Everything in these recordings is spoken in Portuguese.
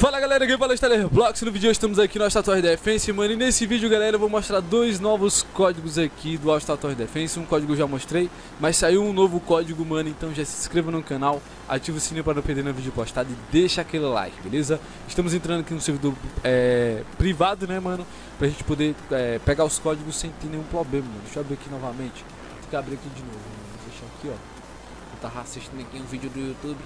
Fala galera, quem fala é Stellar Blocks, no vídeo hoje estamos aqui no All Defense, mano, e nesse vídeo galera eu vou mostrar dois novos códigos aqui do All Defense, um código eu já mostrei, mas saiu um novo código, mano, então já se inscreva no canal, ativa o sininho para não perder no vídeo postado e deixa aquele like, beleza? Estamos entrando aqui no servidor é, privado, né, mano, pra gente poder é, pegar os códigos sem ter nenhum problema, mano, deixa eu abrir aqui novamente, tem que abrir aqui de novo, mano, deixa aqui, ó, tava assistindo aqui um vídeo do YouTube,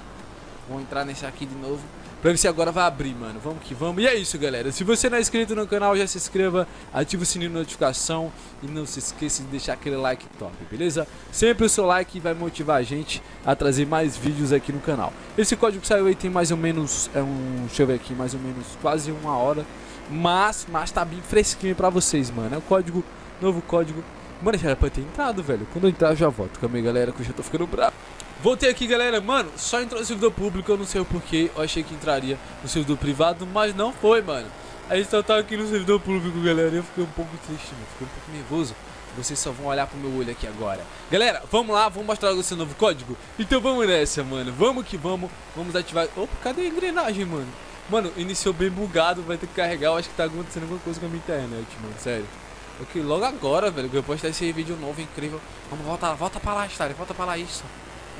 vou entrar nesse aqui de novo. Pra ver se agora vai abrir, mano. Vamos que vamos. E é isso, galera. Se você não é inscrito no canal, já se inscreva, ative o sininho de notificação e não se esqueça de deixar aquele like top, beleza? Sempre o seu like vai motivar a gente a trazer mais vídeos aqui no canal. Esse código que saiu aí tem mais ou menos, é um, deixa eu ver aqui, mais ou menos quase uma hora. Mas, mas tá bem fresquinho pra vocês, mano. É o código, novo código. Mano, já era pra ter entrado, velho. Quando eu entrar, eu já volto. Calma aí, galera, que eu já tô ficando bravo. Voltei aqui, galera. Mano, só entrou no servidor público, eu não sei o porquê. Eu achei que entraria no servidor privado, mas não foi, mano. A gente só tá aqui no servidor público, galera. Eu fiquei um pouco triste, mano. Fiquei um pouco nervoso. Vocês só vão olhar pro meu olho aqui agora. Galera, vamos lá, vamos mostrar seu novo código? Então vamos nessa, mano. Vamos que vamos. Vamos ativar. Opa, cadê a engrenagem, mano? Mano, iniciou bem bugado, vai ter que carregar. Eu acho que tá acontecendo alguma coisa com a minha internet, mano. Sério. Ok, logo agora, velho, que eu postar esse vídeo novo incrível. Vamos voltar, volta pra lá, Star, volta pra lá, isso.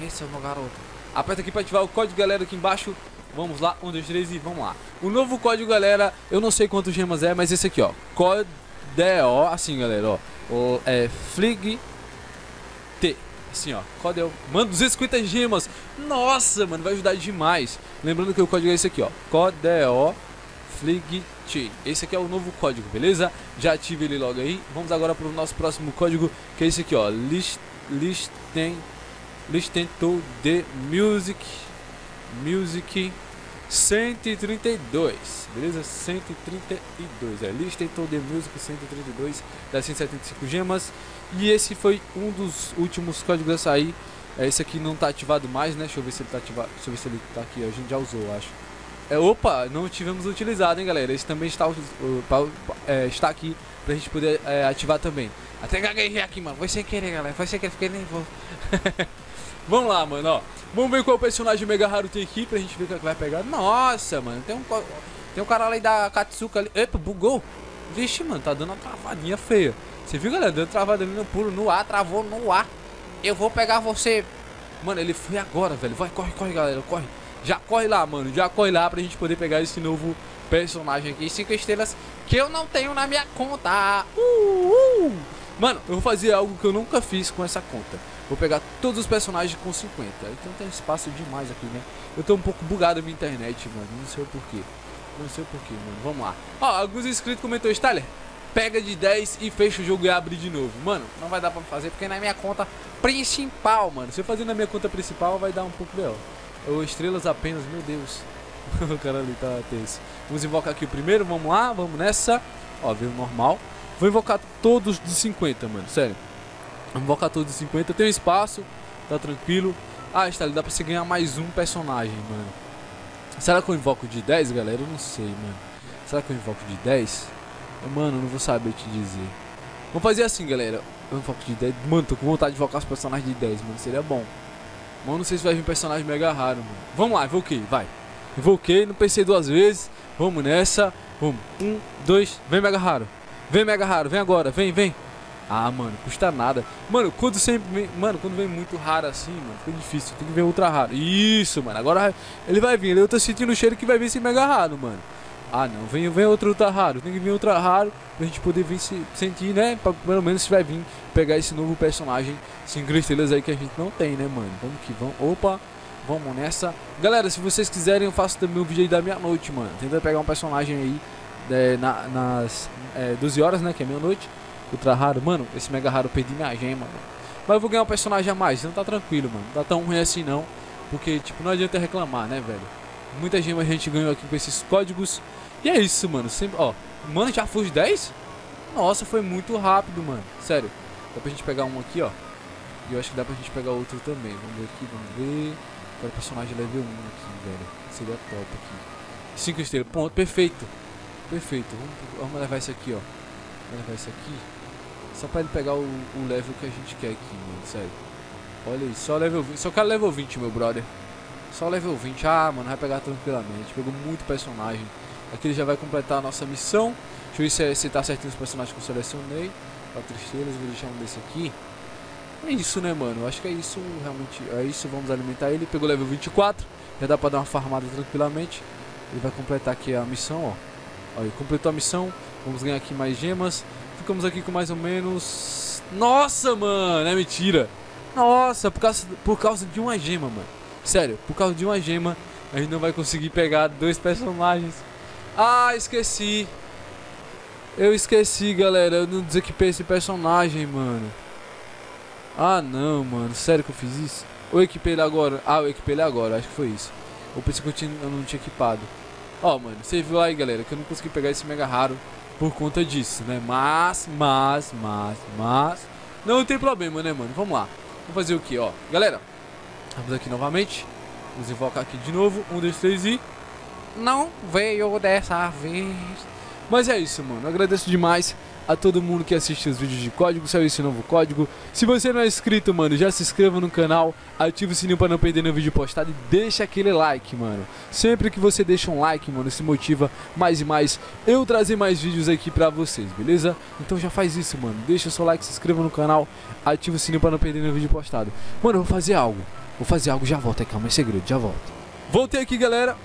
Esse é o meu garoto. Aperta aqui para ativar o código, galera, aqui embaixo. Vamos lá, 1, 2, 3 e vamos lá. O novo código, galera, eu não sei quantos gemas é, mas esse aqui, ó. CODEO, assim, galera, ó. O, é Flig T. Assim, ó. CODEO. Mano, 250 gemas. Nossa, mano, vai ajudar demais. Lembrando que o código é esse aqui, ó. CODEO Flig T. Esse aqui é o novo código, beleza? Já ative ele logo aí. Vamos agora para o nosso próximo código, que é esse aqui, ó. List, listen Listen to the Music Music 132, beleza? 132, é Listen to the Music 132 das 175 gemas. E esse foi um dos últimos códigos a sair. É, esse aqui não está ativado mais, né? Deixa eu ver se ele está ativado. Deixa eu ver se ele está aqui. A gente já usou, acho. É, opa, não tivemos utilizado, hein, galera? Esse também está, é, está aqui pra gente poder é, ativar também. Até gaguejei aqui, mano. Foi sem querer, galera. Foi sem querer, fiquei nervoso. Vamos lá, mano, ó. Vamos ver qual personagem Mega Raro tem aqui pra gente ver o que vai pegar. Nossa, mano, tem um, tem um cara ali da Katsuka ali. Epa, bugou. Vixe, mano, tá dando uma travadinha feia. Você viu, galera? Dando travada ali no pulo, no ar, travou no ar. Eu vou pegar você. Mano, ele foi agora, velho. Vai, corre, corre, galera, corre. Já corre lá, mano. Já corre lá pra gente poder pegar esse novo personagem aqui. Cinco estrelas que eu não tenho na minha conta. Uh, uh. Mano, eu vou fazer algo que eu nunca fiz com essa conta. Vou pegar todos os personagens com 50. Então tem espaço demais aqui, né? Eu tô um pouco bugado a minha internet, mano. Não sei o porquê. Não sei o porquê, mano. Vamos lá. Ó, alguns inscritos comentou, Styler, pega de 10 e fecha o jogo e abre de novo. Mano, não vai dar pra fazer porque na minha conta principal, mano. Se eu fazer na minha conta principal, vai dar um pouco melhor. Ou estrelas apenas, meu Deus. o cara ali tá tenso. Vamos invocar aqui o primeiro, vamos lá, vamos nessa. Ó, veio normal. Vou invocar todos de 50, mano, sério. Vou invocar todos de 50, tem um espaço, tá tranquilo. Ah, está ali, dá pra você ganhar mais um personagem, mano. Será que eu invoco de 10, galera? Eu não sei, mano. Será que eu invoco de 10? Mano, não vou saber te dizer. Vamos fazer assim, galera. Eu invoco de 10. Mano, tô com vontade de invocar os personagens de 10, mano. Seria bom. Mas não sei se vai vir personagem mega raro, mano. Vamos lá, invoquei, vai. Invoquei, não pensei duas vezes. Vamos nessa. Vamos. Um, dois, vem mega raro. Vem, Mega Raro, vem agora, vem, vem. Ah, mano, custa nada. Mano, quando sempre vem, mano, quando vem muito raro assim, mano, fica difícil. Tem que ver ultra raro. Isso, mano. Agora ele vai vir. Eu tô sentindo o cheiro que vai vir esse mega raro, mano. Ah, não. Vem, vem outro ultra raro. Tem que vir ultra raro pra gente poder vir se, sentir, né? Pra, pelo menos se vai vir pegar esse novo personagem 5 estrelas aí que a gente não tem, né, mano? Vamos que vamos. Opa. Vamos nessa. Galera, se vocês quiserem, eu faço também um vídeo aí da meia-noite, mano. Tenta pegar um personagem aí é, na, nas é, 12 horas, né? Que é meia-noite. Ultra raro. Mano, esse mega raro eu perdi minha gema, mano. Mas eu vou ganhar um personagem a mais. Então tá tranquilo, mano. Não tá tão ruim assim não. Porque, tipo, não adianta reclamar, né, velho? Muita gema a gente ganhou aqui com esses códigos. E é isso, mano. Sempre, ó. Mano, já foi os 10? Nossa, foi muito rápido, mano. Sério. Dá pra gente pegar um aqui, ó. E eu acho que dá pra gente pegar outro também. Vamos ver aqui, vamos ver. Agora o personagem level 1 aqui, velho. Seria top aqui. 5 estrelas. Pronto, perfeito. Perfeito. Vamos, vamos levar isso aqui, ó. Vamos levar isso aqui. Só pra ele pegar o, o level que a gente quer aqui, mano. Sério. Olha aí, só level 20. Só quero level 20, meu brother. Só level 20. Ah, mano, vai pegar tranquilamente. Pegou muito personagem. Aqui ele já vai completar a nossa missão. Deixa eu ver se, se tá certinho os personagens que eu selecionei. Quatro estrelas, vou deixar um desse aqui. É isso, né, mano? Acho que é isso, realmente. É isso, vamos alimentar ele. Pegou level 24. Já dá pra dar uma farmada tranquilamente. Ele vai completar aqui a missão, ó. Ele completou a missão. Vamos ganhar aqui mais gemas. Ficamos aqui com mais ou menos... Nossa, mano! É mentira! Nossa, por causa, por causa de uma gema, mano. Sério, por causa de uma gema, a gente não vai conseguir pegar dois personagens. Ah, esqueci. Eu esqueci, galera. Eu não desequipei esse personagem, mano. Ah, não, mano. Sério que eu fiz isso? Ou equipei ele agora? Ah, eu equipei ele agora. Acho que foi isso. Eu pensei que eu, tinha, eu não tinha equipado. Ó, oh, mano. Você viu aí, galera, que eu não consegui pegar esse mega raro por conta disso, né? Mas, mas, mas, mas... Não tem problema, né, mano? Vamos lá. Vamos fazer o que, ó. Galera, vamos aqui novamente. Vamos invocar aqui de novo. Um, dois, três e... Não veio dessa vez. Mas é isso, mano. Agradeço demais a todo mundo que assiste os vídeos de código, saiu esse novo código. Se você não é inscrito, mano, já se inscreva no canal, ative o sininho para não perder nenhum vídeo postado e deixa aquele like, mano. Sempre que você deixa um like, mano, se motiva mais e mais eu trazer mais vídeos aqui pra vocês, beleza? Então já faz isso, mano. Deixa o seu like, se inscreva no canal, ative o sininho para não perder nenhum vídeo postado. Mano, eu vou fazer algo. Vou fazer algo, já volto, é calma, é segredo, já volto. Voltei aqui, galera.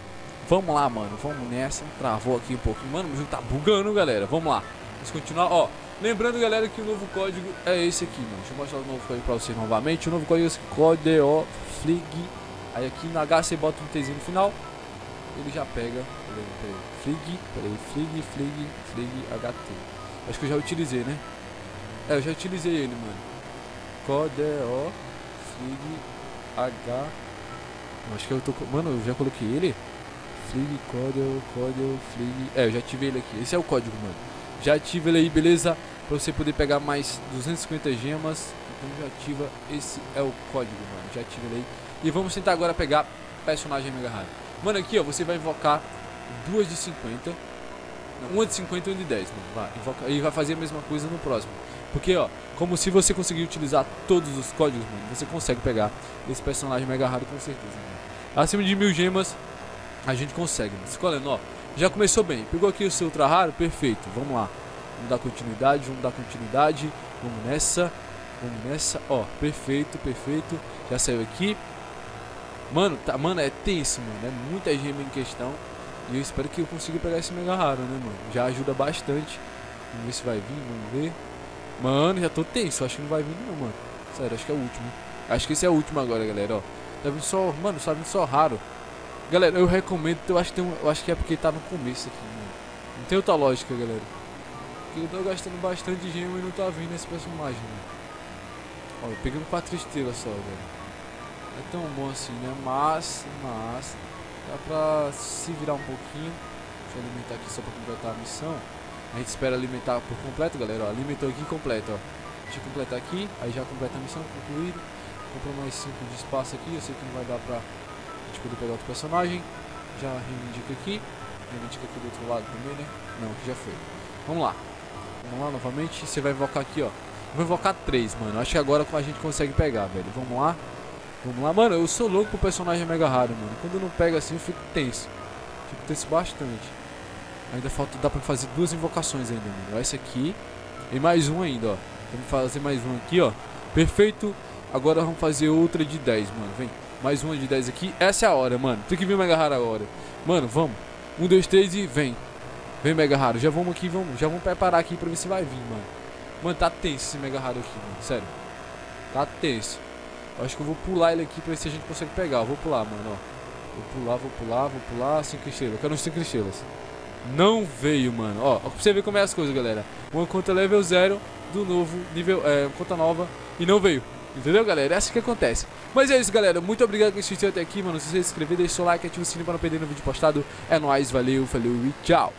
Vamos lá, mano. Vamos nessa. Travou aqui um pouquinho. Mano, o jogo tá bugando, galera. Vamos lá. Vamos continuar. Ó, lembrando, galera, que o novo código é esse aqui, mano. Deixa eu mostrar o novo código pra vocês novamente. O novo código é esse código flig. Aí aqui na H você bota um Tzinho no final. Ele já pega. Peraí, peraí. Flig, peraí. Flig, flig, flig, HT. Acho que eu já utilizei, né? É, eu já utilizei ele, mano. Código flig, H. Acho que eu tô. Mano, eu já coloquei ele. Flig, código, código, flig. É, eu já ativei ele aqui. Esse é o código, mano. Já ativa ele aí, beleza? Pra você poder pegar mais 250 gemas. Então já ativa, esse é o código, mano. Já ativa ele aí. E vamos tentar agora pegar personagem mega raro. Mano, aqui ó, você vai invocar duas de 50. Não, uma de 50 e uma de 10, mano. Vai, invoca, e vai fazer a mesma coisa no próximo. Porque, ó, como se você conseguir utilizar todos os códigos, mano, você consegue pegar esse personagem mega raro com certeza, mano. Acima de mil gemas, a gente consegue, mano. Escolhendo, ó. Já começou bem. Pegou aqui o seu ultra raro? Perfeito. Vamos lá. Vamos dar continuidade, vamos dar continuidade. Vamos nessa. Vamos nessa. Ó, perfeito, perfeito. Já saiu aqui. Mano, tá, mano, é tenso, mano. É muita gema em questão. E eu espero que eu consiga pegar esse mega raro, né, mano? Já ajuda bastante. Vamos ver se vai vir, vamos ver. Mano, já tô tenso. Acho que não vai vir não, mano. Sério, acho que é o último. Acho que esse é o último agora, galera, ó. Tá vindo só, mano, só vindo só raro. Galera, eu recomendo, eu acho que, tem um, eu acho que é porque tá no começo aqui, mano. Não tem outra lógica, galera. Porque eu tô gastando bastante gema e não tá vindo esse personagem, mano. Ó, eu peguei um 4 estrelas só, velho. É tão bom assim, né? Mas, mas, dá pra se virar um pouquinho. Deixa eu alimentar aqui só pra completar a missão. A gente espera alimentar por completo, galera. Ó, alimentou aqui completo, ó. Deixa eu completar aqui, aí já completa a missão concluída. Comprou mais 5 de espaço aqui, eu sei que não vai dar pra gente poder pegar outro personagem. Já reivindica aqui. Reivindica aqui do outro lado também, né? Não, aqui já foi. Vamos lá. Vamos lá novamente. Você vai invocar aqui, ó. Vou invocar três, mano. Acho que agora a gente consegue pegar, velho. Vamos lá. Vamos lá. Mano, eu sou louco pro personagem mega raro, mano. Quando não pega assim, eu fico tenso. Fico tenso bastante. Ainda falta, dá pra fazer duas invocações ainda, mano. Essa aqui e mais um ainda, ó. Vamos fazer mais um aqui, ó. Perfeito. Agora vamos fazer outra de 10, mano. Vem. Mais uma de 10 aqui. Essa é a hora, mano. Tem que vir Mega Raro agora. Mano, vamos. Um, dois, três e vem. Vem Mega Raro. Já vamos aqui, vamos. Já vamos preparar aqui pra ver se vai vir, mano. Mano, tá tenso esse Mega Raro aqui, mano. Sério. Tá tenso. Eu acho que eu vou pular ele aqui pra ver se a gente consegue pegar. Eu vou pular, mano, ó. Vou pular, vou pular, vou pular. 5 estrelas. Eu quero uns 5 estrelas. Não veio, mano. Ó, pra você ver como é as coisas, galera. Uma conta level 0 do novo nível, é, conta nova e não veio. Entendeu, galera? É assim que acontece. Mas é isso, galera. Muito obrigado por assistir até aqui, mano. Se você se inscrever, deixa o like, ativa o sininho para não perder no vídeo postado. É nóis, valeu, falou e tchau.